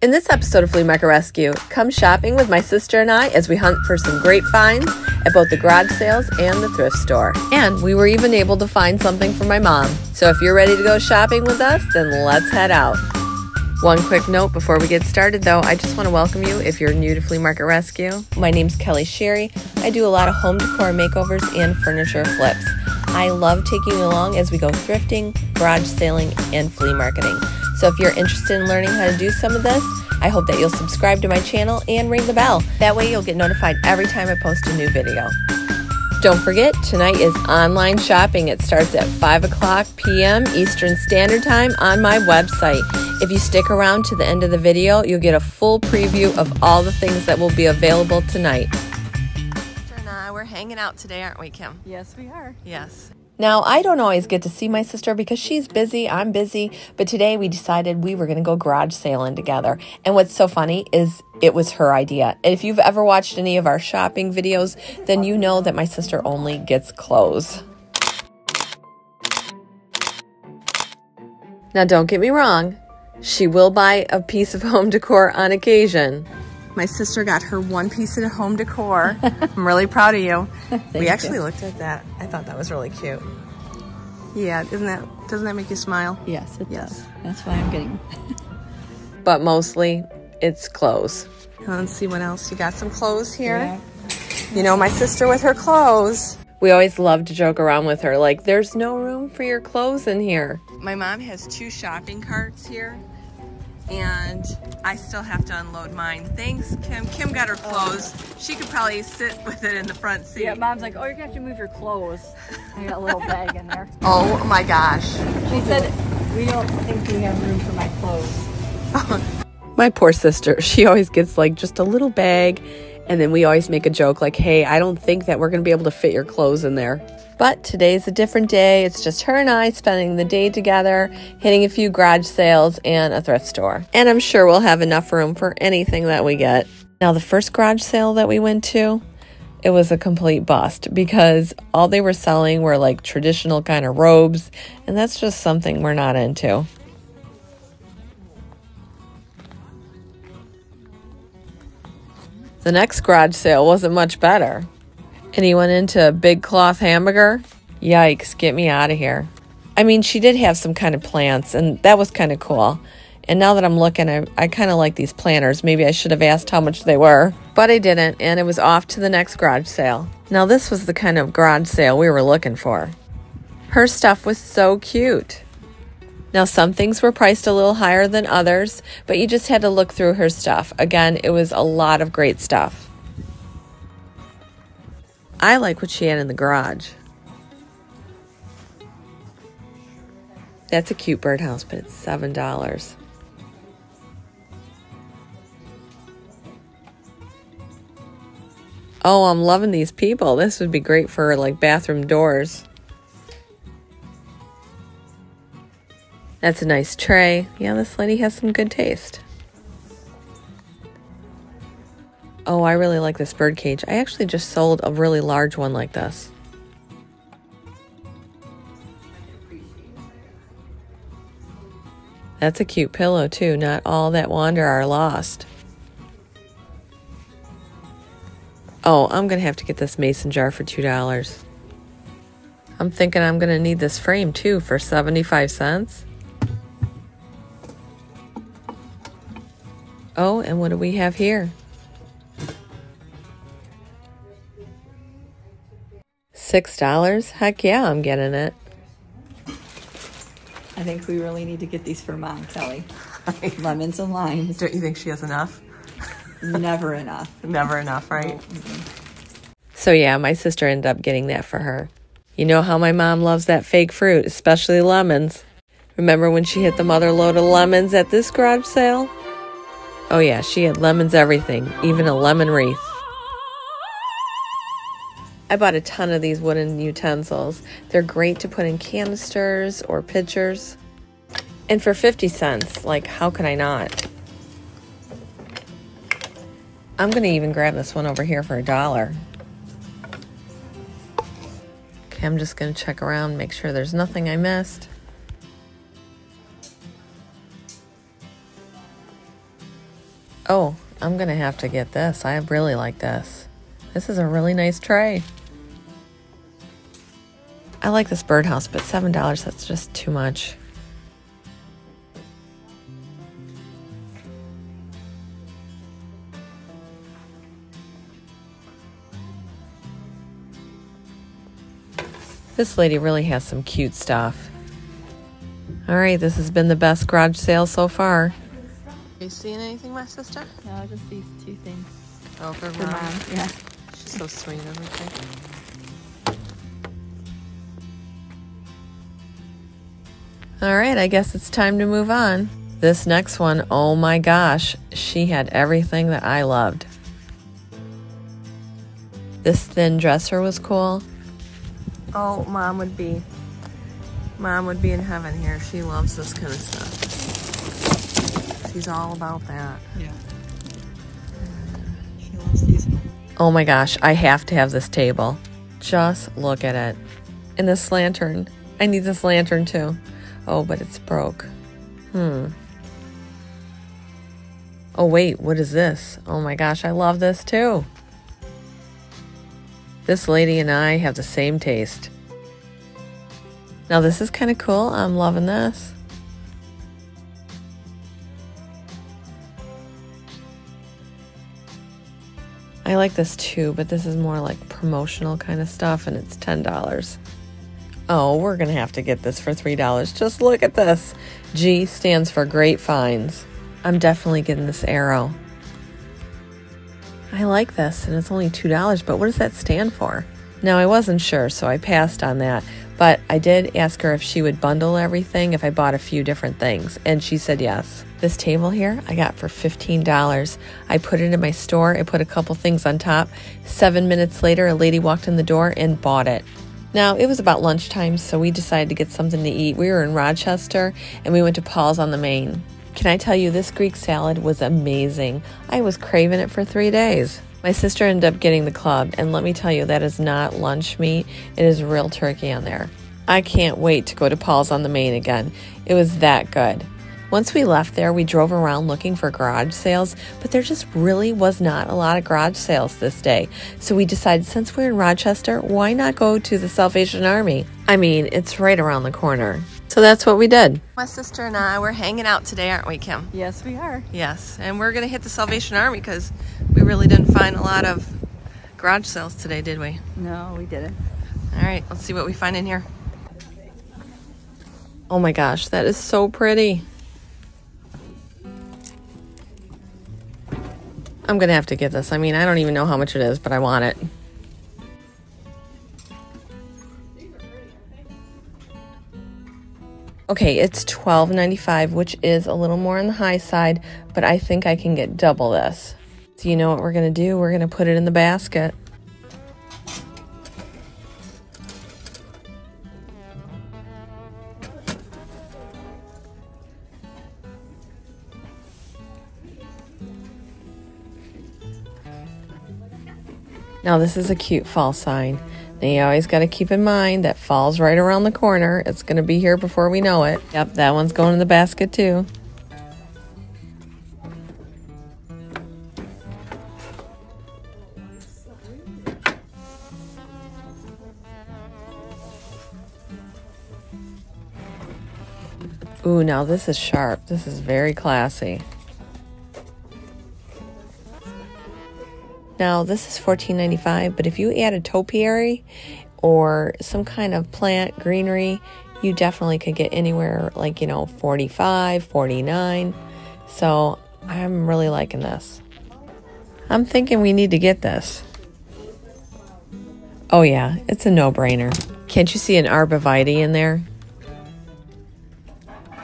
In this episode of Flea Market Rescue, come shopping with my sister and I as we hunt for some great finds at both the garage sales and the thrift store. And we were even able to find something for my mom. So if you're ready to go shopping with us, then let's head out. One quick note before we get started though, I just want to welcome you if you're new to Flea Market Rescue. My name's Kelly Sherry. I do a lot of home decor makeovers and furniture flips. I love taking you along as we go thrifting, garage sailing, and flea marketing. So if you're interested in learning how to do some of this, I hope that you'll subscribe to my channel and ring the bell. That way you'll get notified every time I post a new video. Don't forget, tonight is online shopping. It starts at 5 o'clock p.m. Eastern Standard Time on my website. If you stick around to the end of the video, you'll get a full preview of all the things that will be available tonight. We're hanging out today, aren't we, Kim? Yes, we are. Yes. Now, I don't always get to see my sister because she's busy, I'm busy, but today we decided we were going to go garage sailing together. And what's so funny is it was her idea. And if you've ever watched any of our shopping videos, then you know that my sister only gets clothes. Now, don't get me wrong, she will buy a piece of home decor on occasion. My sister got her one piece of home decor. I'm really proud of you. we actually you. looked at that. I thought that was really cute. Yeah, isn't that doesn't that make you smile? Yes, it yes. does. That's why I'm getting. but mostly, it's clothes. Let's see what else. You got some clothes here. Yeah. You know, my sister with her clothes. We always love to joke around with her, like, there's no room for your clothes in here. My mom has two shopping carts here and I still have to unload mine. Thanks, Kim. Kim got her clothes. She could probably sit with it in the front seat. Yeah, Mom's like, oh, you're gonna have to move your clothes. I got a little bag in there. Oh my gosh. She said, we don't think we have room for my clothes. my poor sister, she always gets like just a little bag and then we always make a joke like, hey, I don't think that we're gonna be able to fit your clothes in there. But today's a different day. It's just her and I spending the day together, hitting a few garage sales and a thrift store. And I'm sure we'll have enough room for anything that we get. Now, the first garage sale that we went to, it was a complete bust because all they were selling were like traditional kind of robes, and that's just something we're not into. The next garage sale wasn't much better and he went into a big cloth hamburger. Yikes, get me out of here. I mean, she did have some kind of plants, and that was kind of cool. And now that I'm looking, I, I kind of like these planters. Maybe I should have asked how much they were, but I didn't, and it was off to the next garage sale. Now, this was the kind of garage sale we were looking for. Her stuff was so cute. Now, some things were priced a little higher than others, but you just had to look through her stuff. Again, it was a lot of great stuff. I like what she had in the garage. That's a cute birdhouse, but it's $7. Oh, I'm loving these people. This would be great for like bathroom doors. That's a nice tray. Yeah, this lady has some good taste. Oh, I really like this bird cage. I actually just sold a really large one like this. That's a cute pillow too. Not all that wander are lost. Oh, I'm going to have to get this mason jar for $2. I'm thinking I'm going to need this frame too for 75 cents. Oh, and what do we have here? Six dollars? Heck yeah, I'm getting it. I think we really need to get these for mom, Kelly. Lemons and limes. Don't you think she has enough? Never enough. Never enough, right? So yeah, my sister ended up getting that for her. You know how my mom loves that fake fruit, especially lemons. Remember when she hit the mother load of lemons at this garage sale? Oh yeah, she had lemons everything, even a lemon wreath. I bought a ton of these wooden utensils. They're great to put in canisters or pitchers. And for 50 cents, like, how can I not? I'm to even grab this one over here for a dollar. Okay, I'm just to check around, make sure there's nothing I missed. Oh, I'm to have to get this. I really like this. This is a really nice tray. I like this birdhouse, but $7, that's just too much. This lady really has some cute stuff. All right, this has been the best garage sale so far. Are you seeing anything, my sister? No, just these two things Oh, for, for mom. Yeah. She's so sweet, isn't All right, I guess it's time to move on. This next one, oh my gosh, she had everything that I loved. This thin dresser was cool. Oh, mom would be mom would be in heaven here. She loves this kind of stuff. She's all about that. Yeah. She loves these. Oh my gosh, I have to have this table. Just look at it. And this lantern. I need this lantern too. Oh, but it's broke. Hmm. Oh, wait, what is this? Oh my gosh, I love this too. This lady and I have the same taste. Now, this is kind of cool. I'm loving this. I like this too, but this is more like promotional kind of stuff and it's $10. Oh, we're going to have to get this for $3. Just look at this. G stands for Great Finds. I'm definitely getting this arrow. I like this and it's only $2, but what does that stand for? Now, I wasn't sure, so I passed on that, but I did ask her if she would bundle everything if I bought a few different things, and she said yes. This table here I got for $15. I put it in my store, I put a couple things on top. Seven minutes later, a lady walked in the door and bought it. Now, it was about lunchtime, so we decided to get something to eat. We were in Rochester and we went to Paul's on the Main. Can I tell you, this Greek salad was amazing. I was craving it for three days. My sister ended up getting the club, and let me tell you, that is not lunch meat. It is real turkey on there. I can't wait to go to Paul's on the Main again. It was that good. Once we left there, we drove around looking for garage sales, but there just really was not a lot of garage sales this day. So we decided since we're in Rochester, why not go to the Salvation Army? I mean, it's right around the corner. So that's what we did. My sister and I, we're hanging out today, aren't we, Kim? Yes, we are. Yes, and we're going to hit the Salvation Army because we really didn't find a lot of garage sales today, did we? No, we didn't. All right, let's see what we find in here. Oh my gosh, that is so pretty. I'm going to have to get this. I mean, I don't even know how much it is, but I want it. Okay, it's $12.95, which is a little more on the high side, but I think I can get double this. So you know what we're going to do? We're going to put it in the basket. Now this is a cute fall sign. Now you always got to keep in mind that fall's right around the corner. It's going to be here before we know it. Yep, that one's going in the basket too. Ooh, now this is sharp. This is very classy. Now this is $14.95, but if you add a topiary or some kind of plant greenery, you definitely could get anywhere like, you know, 45, 49. So I'm really liking this. I'm thinking we need to get this. Oh yeah, it's a no-brainer. Can't you see an arborvitae in there?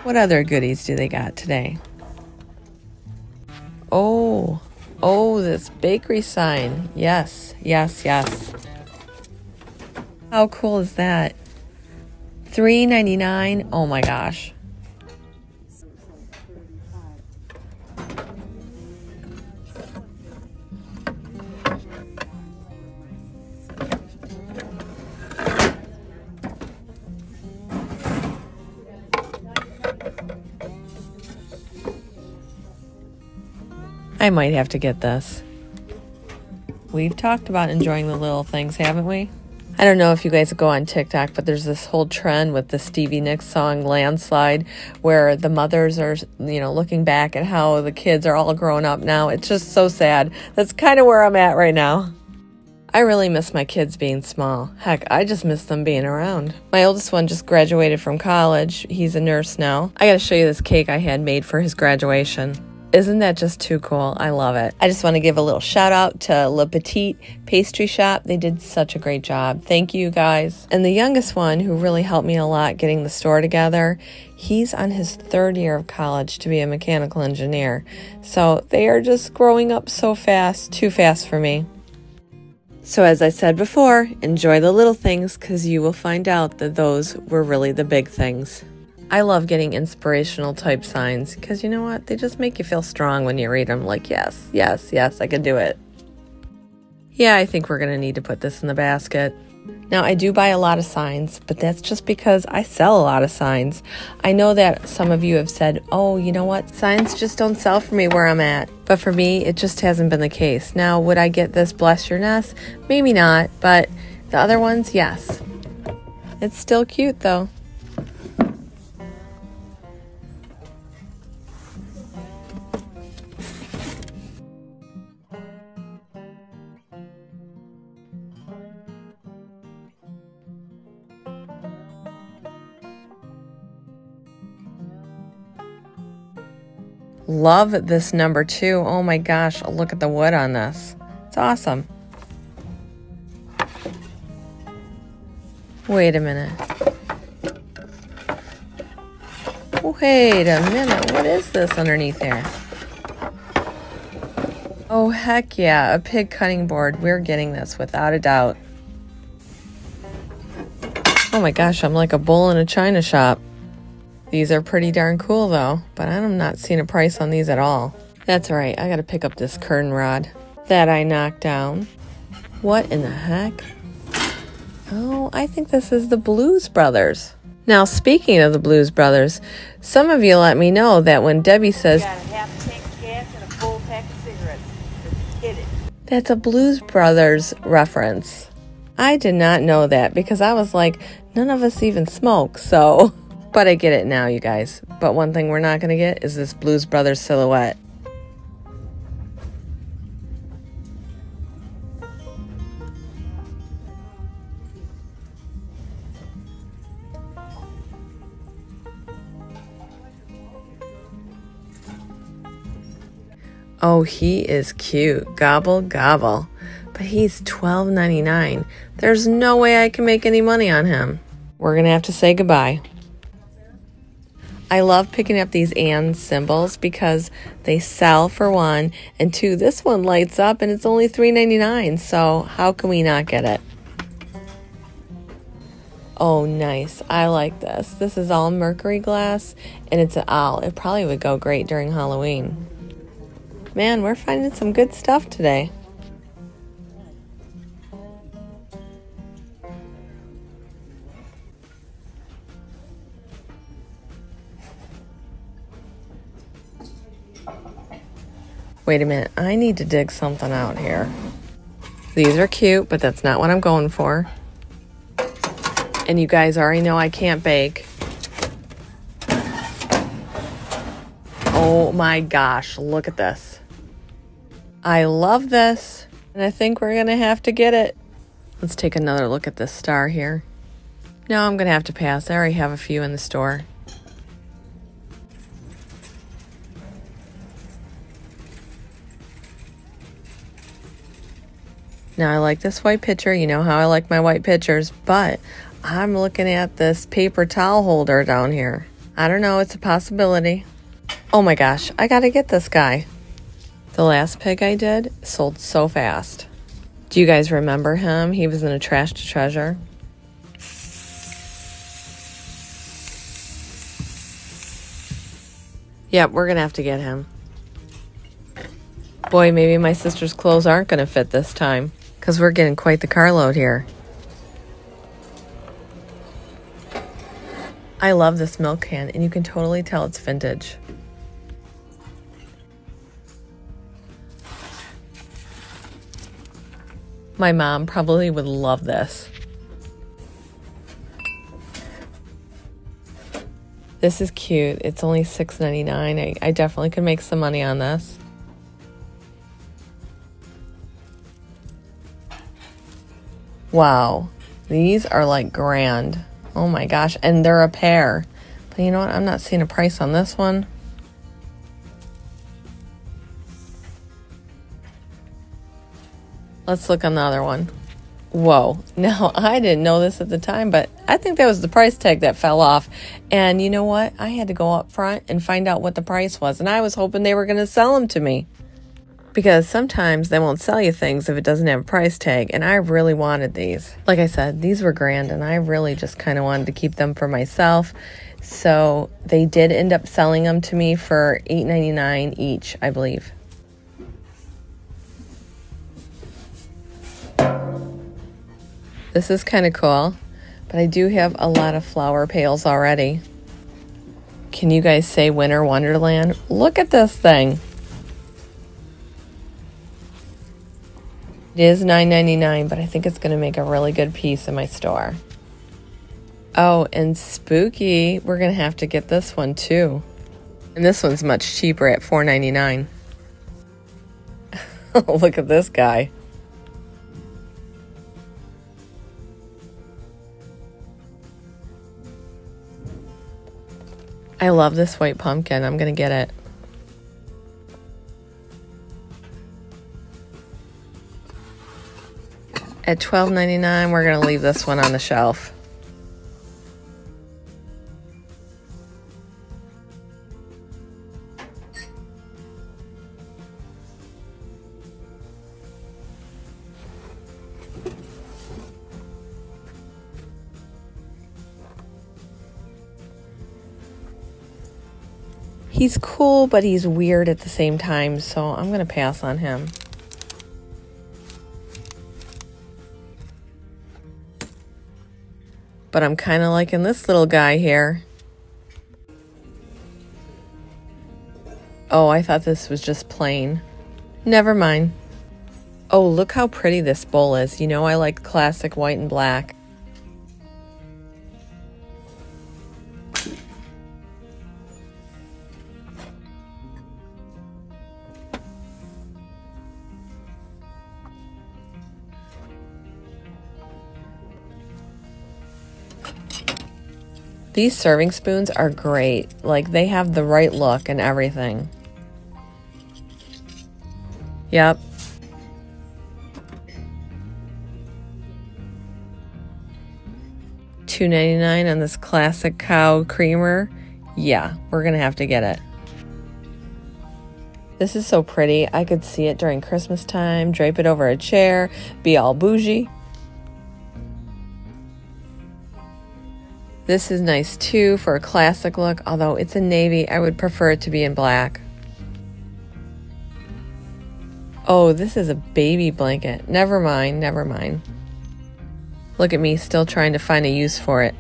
What other goodies do they got today? Oh, oh, this bakery sign. Yes, yes, yes. How cool is that? Three ninety nine. Oh my gosh. I might have to get this. We've talked about enjoying the little things, haven't we? I don't know if you guys go on TikTok, but there's this whole trend with the Stevie Nicks song Landslide where the mothers are, you know, looking back at how the kids are all grown up now. It's just so sad. That's kind of where I'm at right now. I really miss my kids being small. Heck, I just miss them being around. My oldest one just graduated from college. He's a nurse now. I gotta show you this cake I had made for his graduation. Isn't that just too cool? I love it. I just want to give a little shout out to La Petite Pastry Shoppe. They did such a great job. Thank you guys. And the youngest one, who really helped me a lot getting the store together, he's on his third year of college to be a mechanical engineer. So they are just growing up so fast, too fast for me. So, as I said before, enjoy the little things because you will find out that those were really the big things. I love getting inspirational type signs because you know what? They just make you feel strong when you read them. Like, yes, yes, yes, I can do it. Yeah, I think we're going to need to put this in the basket. Now, I do buy a lot of signs, but that's just because I sell a lot of signs. I know that some of you have said, oh, you know what? Signs just don't sell for me where I'm at. But for me, it just hasn't been the case. Now, would I get this Bless Your Nest? Maybe not, but the other ones, yes. It's still cute though. Love this number two. Oh my gosh, look at the wood on this. It's awesome. Wait a minute. Wait a minute. What is this underneath there? Oh, heck yeah. A pig cutting board. We're getting this without a doubt. Oh my gosh, I'm like a bull in a china shop. These are pretty darn cool though, but I'm not seeing a price on these at all. That's alright, I gotta pick up this curtain rod that I knocked down. What in the heck? Oh, I think this is the Blues Brothers. Now, speaking of the Blues Brothers, some of you let me know that when Debbie says, That's a Blues Brothers reference. I did not know that because I was like, none of us even smoke, so. But I get it now, you guys. But one thing we're not going to get is this Blues Brothers silhouette. Oh, he is cute. Gobble, gobble. But he's $12.99. There's no way I can make any money on him. We're going to have to say goodbye. I love picking up these and symbols because they sell for one, and two, this one lights up and it's only $3.99. So how can we not get it? Oh, nice. I like this. This is all mercury glass and it's an owl. It probably would go great during Halloween. Man, we're finding some good stuff today. Wait a minute, I need to dig something out here. These are cute, but that's not what I'm going for. And you guys already know I can't bake. Oh my gosh, look at this. I love this, and I think we're gonna have to get it. Let's take another look at this star here. No, I'm gonna have to pass. I already have a few in the store. Now, I like this white picture. You know how I like my white pictures, but I'm looking at this paper towel holder down here. I don't know, it's a possibility. Oh my gosh, I gotta get this guy. The last pig I did sold so fast. Do you guys remember him? He was in a trash to treasure. Yep, we're gonna have to get him. Boy, maybe my sister's clothes aren't gonna fit this time because we're getting quite the carload here. I love this milk can, and you can totally tell it's vintage. My mom probably would love this. This is cute. It's only $6.99. I, I definitely could make some money on this. Wow. These are like grand. Oh my gosh. And they're a pair. But you know what? I'm not seeing a price on this one. Let's look on the other one. Whoa. Now, I didn't know this at the time, but I think that was the price tag that fell off. And you know what? I had to go up front and find out what the price was. And I was hoping they were going to sell them to me. Because sometimes they won't sell you things if it doesn't have a price tag. And I really wanted these. Like I said, these were grand, and I really just kind of wanted to keep them for myself. So they did end up selling them to me for $8.99 each, I believe. This is kind of cool, but I do have a lot of flower pails already. Can you guys say Winter Wonderland? Look at this thing. It is $9.99, but I think it's going to make a really good piece in my store. Oh, and spooky, we're going to have to get this one too. And this one's much cheaper at $4.99. Look at this guy. I love this white pumpkin. I'm going to get it. At $12.99, we're going to leave this one on the shelf. He's cool, but he's weird at the same time, so I'm going to pass on him. But I'm kind of liking this little guy here. Oh, I thought this was just plain. Never mind. Oh, look how pretty this bowl is. You know I like classic white and black. These serving spoons are great. Like, they have the right look and everything. Yep. Two ninety nine on this classic cow creamer. Yeah, we're gonna have to get it. This is so pretty. I could see it during Christmas time, drape it over a chair, be all bougie. This is nice too for a classic look, although it's a navy, I would prefer it to be in black. Oh, this is a baby blanket. Never mind, never mind. Look at me still trying to find a use for it.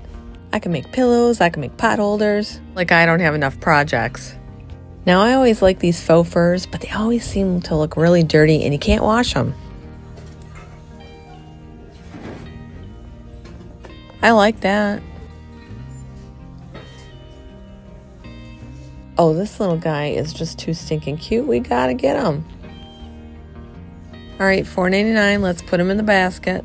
I can make pillows, I can make pot holders. Like I don't have enough projects. Now I always like these faux furs, but they always seem to look really dirty and you can't wash them. I like that. Oh, this little guy is just too stinking cute. We gotta get him. All right, $4.99. Let's put him in the basket.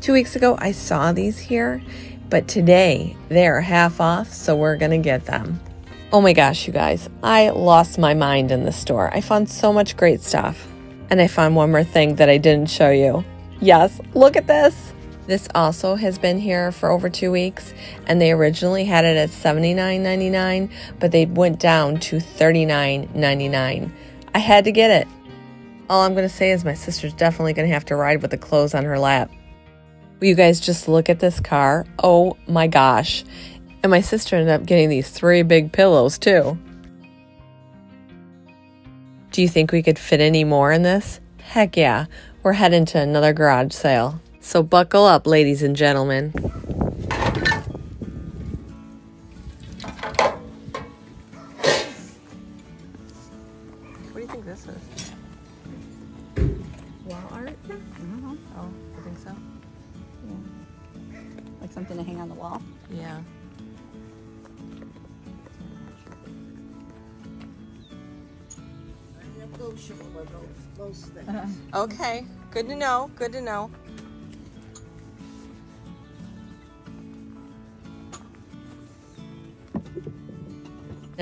Two weeks ago, I saw these here, but today they're half off, so we're gonna get them. Oh my gosh, you guys, I lost my mind in the store. I found so much great stuff. And I found one more thing that I didn't show you. Yes, look at this. This also has been here for over two weeks, and they originally had it at $79.99, but they went down to $39.99. I had to get it. All I'm going to say is my sister's definitely going to have to ride with the clothes on her lap. Will you guys just look at this car? Oh my gosh. And my sister ended up getting these three big pillows too. Do you think we could fit any more in this? Heck yeah. We're heading to another garage sale. So buckle up, ladies and gentlemen. What do you think this is? wall art? I don't. Oh, I think so. Yeah. Like something to hang on the wall. Yeah. Okay, good to know. Good to know.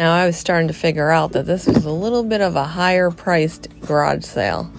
Now I was starting to figure out that this was a little bit of a higher priced garage sale.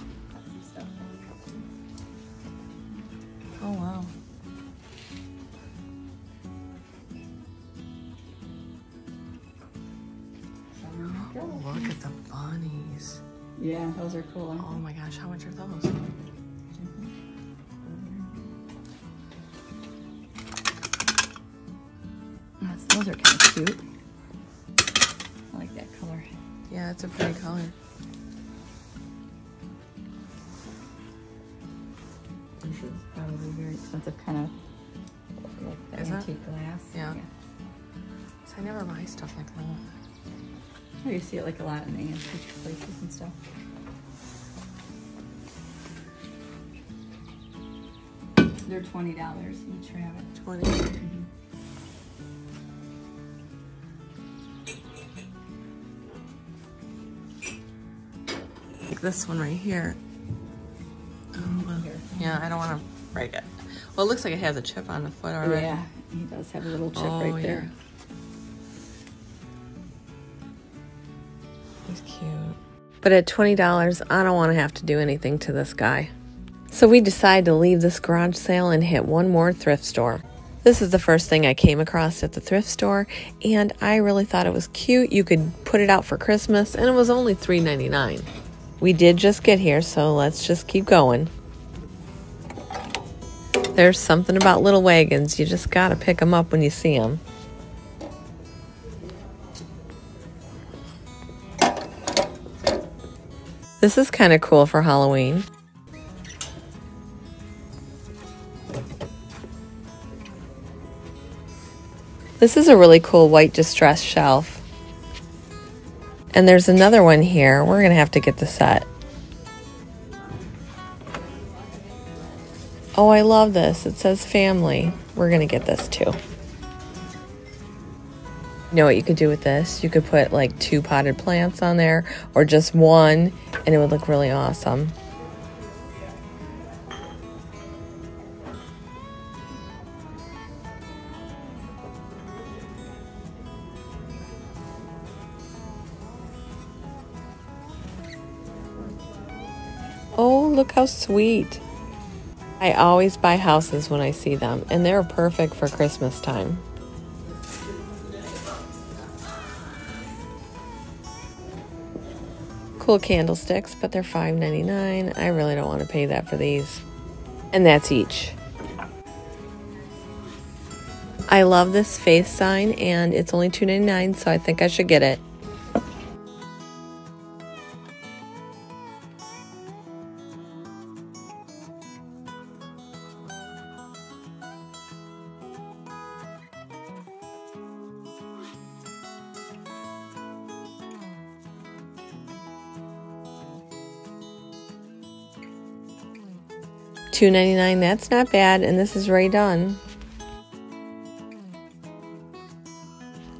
Twenty dollars each rabbit. 20. Mm-hmm. Like this one right here. Oh, Here. yeah, I don't want to break it. Well, it looks like it has a chip on the foot already. Yeah, he does have a little chip Oh, right there. He's cute. But at $20, I don't want to have to do anything to this guy. So we decided to leave this garage sale and hit one more thrift store. This is the first thing I came across at the thrift store, and I really thought it was cute. You could put it out for Christmas, and it was only $3.99. We did just get here, so let's just keep going. There's something about little wagons. You just gotta pick them up when you see them. This is kind of cool for Halloween. This is a really cool white distress shelf. And there's another one here. We're going to have to get the set. Oh, I love this. It says family. We're going to get this too. You know what you could do with this? You could put like two potted plants on there or just one and it would look really awesome. Look how sweet. I always buy houses when I see them, and they're perfect for Christmas time. Cool candlesticks, but they're $5.99. I really don't want to pay that for these. And that's each. I love this faith sign, and it's only $2.99, so I think I should get it. $2.99, that's not bad, and this is already done.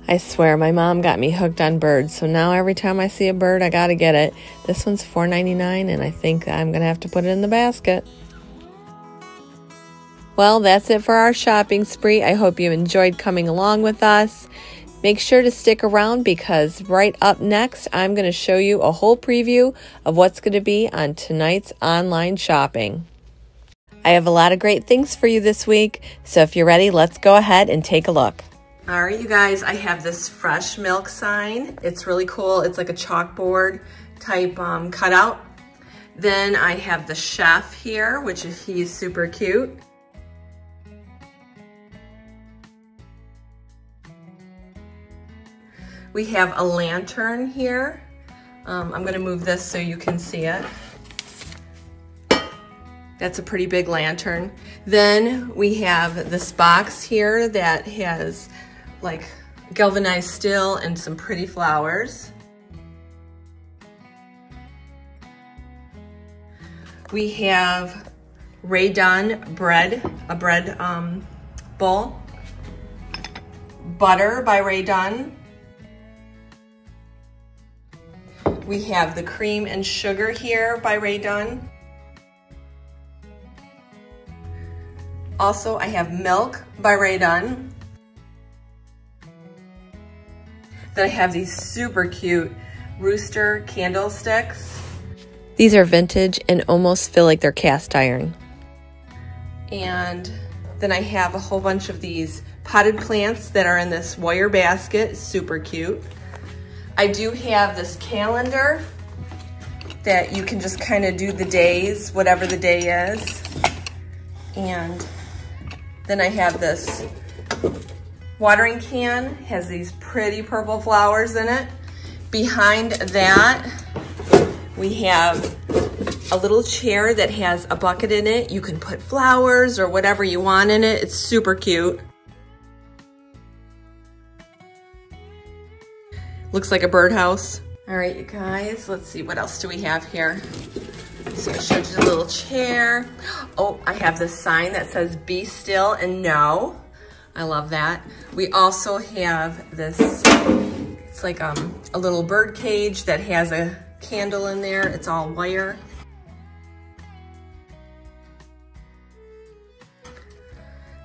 I swear, my mom got me hooked on birds, so now every time I see a bird, I gotta get it. This one's $4.99, and I think I'm gonna have to put it in the basket. Well, that's it for our shopping spree. I hope you enjoyed coming along with us. Make sure to stick around because right up next, I'm to show you a whole preview of what's to be on tonight's online shopping. I have a lot of great things for you this week, so if you're ready, let's go ahead and take a look. All right, you guys, I have this fresh milk sign. It's really cool. It's like a chalkboard type um, cutout. Then I have the chef here, which is, he's super cute. We have a lantern here. Um, I'm gonna move this so you can see it. That's a pretty big lantern. Then we have this box here that has like galvanized steel and some pretty flowers. We have Rae Dunn bread, a bread um, bowl. Butter by Rae Dunn. We have the cream and sugar here by Rae Dunn. Also, I have milk by Rae Dunn. Then I have these super cute rooster candlesticks. These are vintage and almost feel like they're cast iron. And then I have a whole bunch of these potted plants that are in this wire basket, super cute. I do have this calendar that you can just kind of do the days, whatever the day is. And then I have this watering can, has these pretty purple flowers in it. Behind that, we have a little chair that has a bucket in it. You can put flowers or whatever you want in it. It's super cute. Looks like a birdhouse. All right, you guys, let's see, what else do we have here? So I showed you the little chair. Oh, I have this sign that says be still and know. I love that. We also have this, it's like um, a little bird cage that has a candle in there. It's all wire.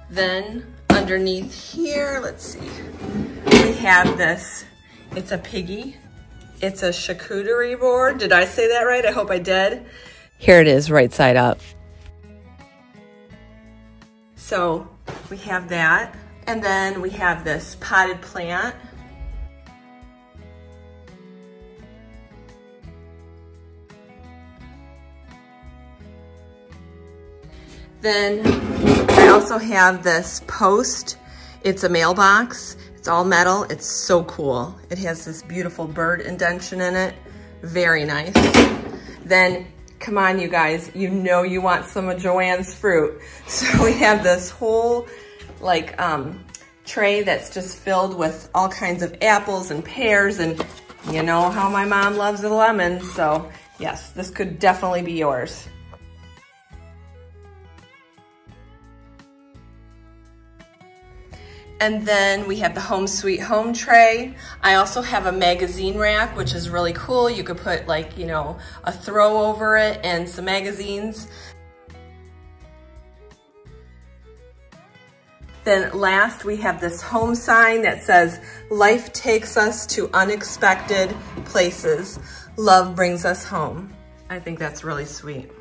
Then underneath here, let's see, we have this, it's a piggy. It's a charcuterie board. Did I say that right? I hope I did. Here it is, right side up. So we have that. And then we have this potted plant. Then I also have this post. It's a mailbox. It's all metal. It's so cool. It has this beautiful bird indention in it. Very nice. Then, come on you guys, you know you want some of Joanne's fruit. So we have this whole like um, tray that's just filled with all kinds of apples and pears and you know how my mom loves the lemons. So yes, this could definitely be yours. And then we have the Home Sweet Home tray. I also have a magazine rack, which is really cool. You could put like, you know, a throw over it and some magazines. Then last we have this home sign that says, life takes us to unexpected places. Love brings us home. I think that's really sweet.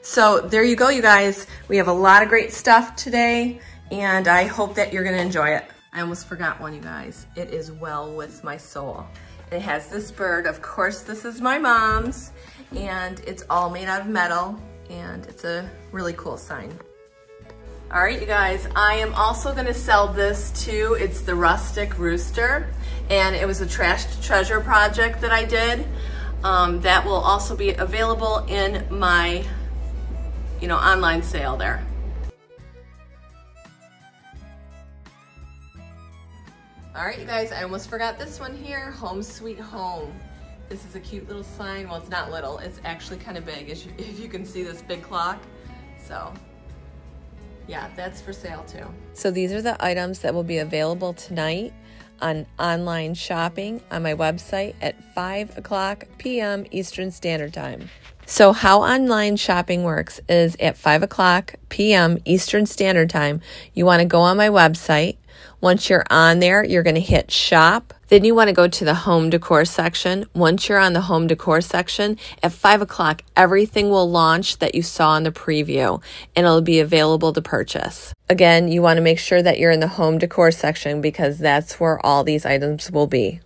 So there you go, you guys. We have a lot of great stuff today and I hope that you're gonna enjoy it. I almost forgot one, you guys. It is well with my soul. It has this bird. Of course, this is my mom's, and it's all made out of metal, and it's a really cool sign. All right, you guys, I am also gonna sell this too. It's the Rustic Rooster, and it was a trash to treasure project that I did. Um, that will also be available in my, you know, online sale there. All right, you guys, I almost forgot this one here, Home Sweet Home. This is a cute little sign. Well, it's not little, it's actually kind of big, if you, if you can see this big clock. So, yeah, that's for sale too. So these are the items that will be available tonight on online shopping on my website at 5 o'clock p.m. Eastern Standard Time. So, how online shopping works is at 5 o'clock p.m. Eastern Standard Time, you want to go on my website once you're on there, you're going to hit shop. Then you want to go to the home decor section. Once you're on the home decor section, at five o'clock, everything will launch that you saw in the preview and it'll be available to purchase. Again, you want to make sure that you're in the home decor section because that's where all these items will be.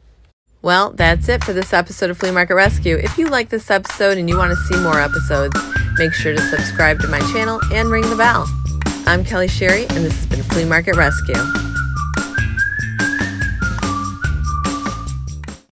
Well, that's it for this episode of Flea Market Rescue. If you like this episode and you want to see more episodes, make sure to subscribe to my channel and ring the bell. I'm Kelly Sherry, and this has been Flea Market Rescue.